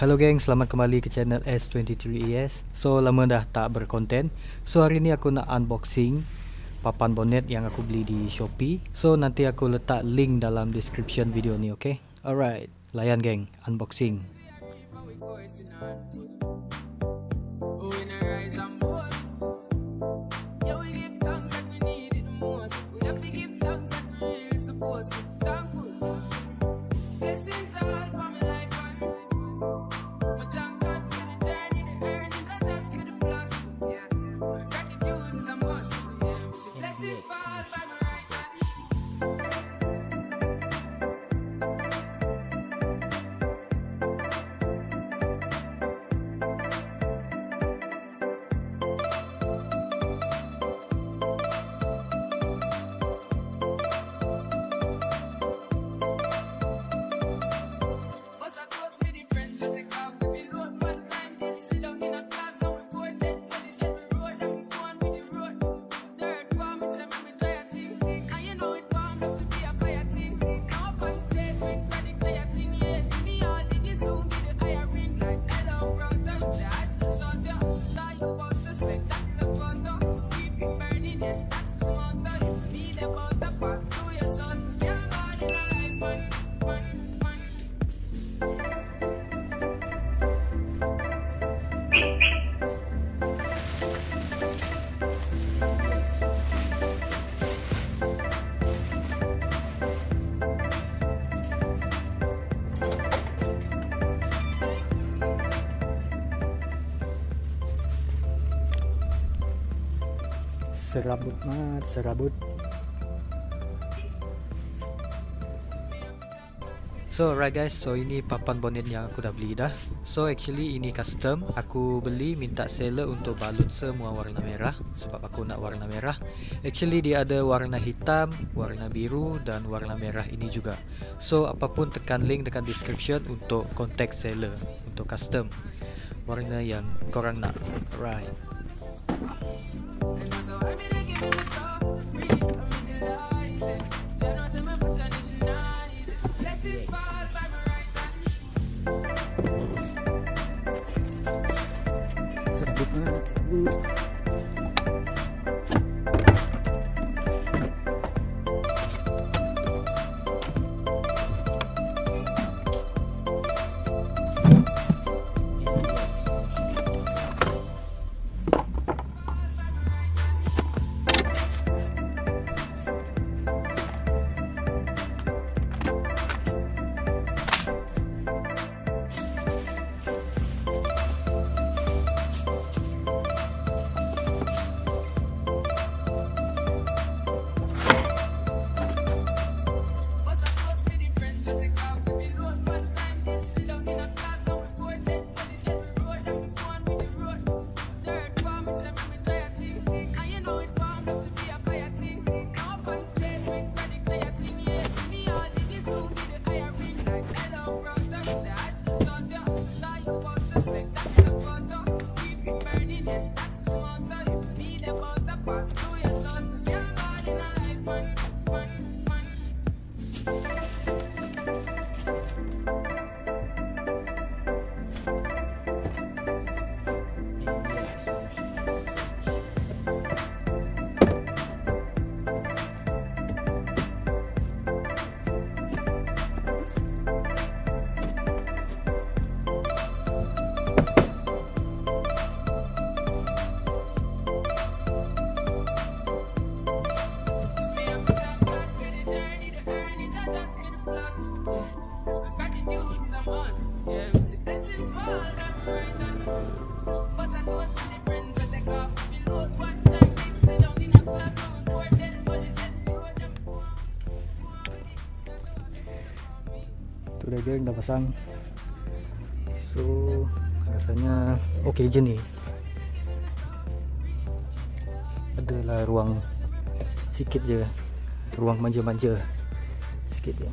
Hello geng, selamat kembali ke channel S23ES So lama dah tak berkonten. So hari ni aku nak unboxing Papan bonnet yang aku beli di Shopee. So nanti aku letak link dalam description video ni okay? Alright, layan geng, unboxing serabut mat serabut. So right guys, so ini papan bonnet yang aku dah beli dah. So actually ini custom. Aku beli minta seller untuk balut semua warna merah Sebab aku nak warna merah. Actually dia ada warna hitam, warna biru dan warna merah ini juga. So apapun tekan link dekat description untuk contact seller Untuk custom. Warna yang korang nak. Right dia yang dah pasang. So rasanya okey je ni. Adalah ruang sikit je. Ruang manja-manja sikit je.